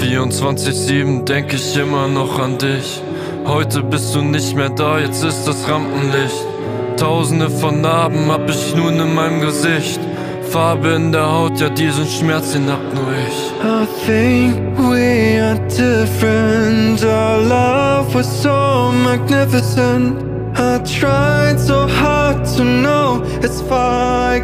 24-7 denk ich immer noch an dich. Heute bist du nicht mehr da, jetzt ist das Rampenlicht. Tausende von Narben hab ich nun in meinem Gesicht. Farbe in der Haut, ja diesen Schmerz, den hab nur ich. I think we are different. Our love was so magnificent. I tried so hard to know as far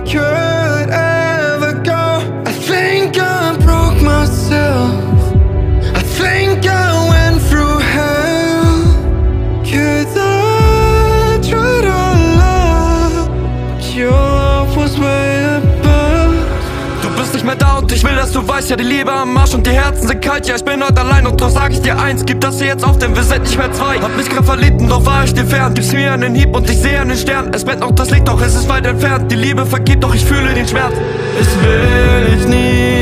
ich will, dass du weißt, ja die Liebe am Arsch und die Herzen sind kalt, ja ich bin heute allein und doch sag ich dir eins, gib das hier jetzt auf, denn wir sind nicht mehr zwei. Hab mich grad verliebt und doch war ich dir fern, gibst mir einen Hieb und ich sehe einen Stern, es brennt noch das Licht, doch es ist weit entfernt, die Liebe vergeht, doch ich fühle den Schmerz. Ich will dich nie